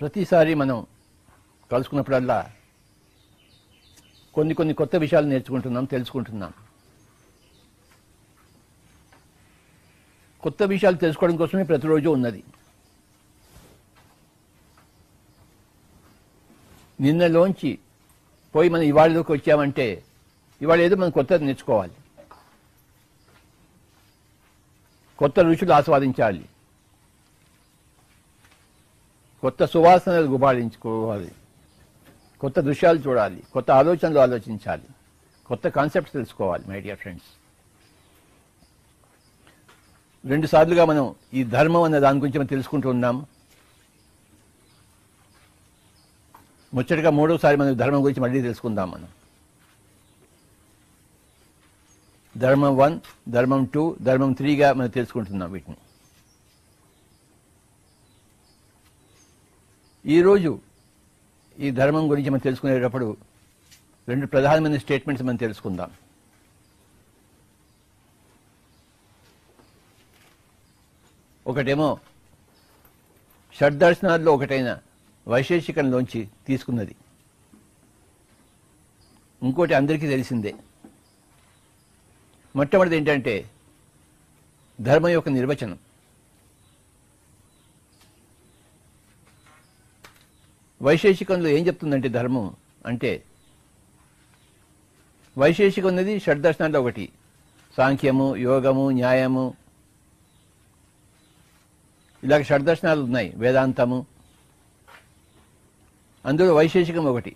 ప్రతిసారి మనం కలుసుకున్నప్పుడల్లా కొన్ని కొన్ని కొత్త విషయాలు నేర్చుకుంటున్నాం తెలుసుకుంటున్నాం. కొత్త విషయాలు తెలుసుకోవడం కోసమే ప్రతిరోజు ఉన్నది. నిన్నలోంచి పోయి మనం ఇవాళలోకి వచ్చామంటే ఇవాళ ఏదో మనం కొత్తది నేర్చుకోవాలి. కొత్త రుచులు ఆస్వాదించాలి. కొత్త సువాసనలు గుబాళించుకోవాలి కొత్త దృశ్యాలు చూడాలి. కొత్త ఆలోచనలు ఆలోచించాలి. కొత్త కాన్సెప్ట్స్ తెలుసుకోవాలి మై డియర్ ఫ్రెండ్స్. రెండు సార్లుగా మనం ఈ ధర్మం అనే దాని గురించి మనం తెలుసుకుంటూ ఉన్నాం. ముచ్చటగా మూడోసారి మనం ధర్మం గురించి మళ్ళీ తెలుసుకుందాం మనం. ధర్మం వన్ ధర్మం టూ ధర్మం త్రీగా మనం తెలుసుకుంటున్నాం వీటిని. ఈరోజు ఈ ధర్మం గురించి మనం తెలుసుకునేటప్పుడు రెండు ప్రధానమైన స్టేట్మెంట్స్ మనం తెలుసుకుందాం. ఒకటేమో షడ్దర్శనాల్లో ఒకటైన వైశేషికంలోంచి తీసుకున్నది. ఇంకోటి అందరికీ తెలిసిందే. మొట్టమొదటి ఏంటంటే ధర్మం యొక్క నిర్వచనం. వైశేషికంలో ఏం చెప్తుందంటే ధర్మం అంటే వైశేషికం అనేది షడ్దర్శనాల్లో ఒకటి. సాంఖ్యము యోగము న్యాయము. ఇలాగ షడ్దర్శనాలు ఉన్నాయి. వేదాంతము. అందులో వైశేషికం ఒకటి.